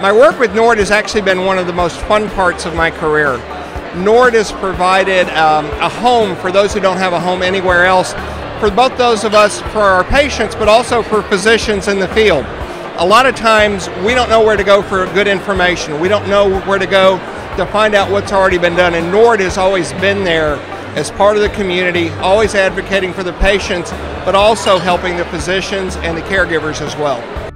My work with NORD has actually been one of the most fun parts of my career. NORD has provided um, a home for those who don't have a home anywhere else, for both those of us, for our patients, but also for physicians in the field. A lot of times we don't know where to go for good information. We don't know where to go to find out what's already been done, and NORD has always been there as part of the community, always advocating for the patients, but also helping the physicians and the caregivers as well.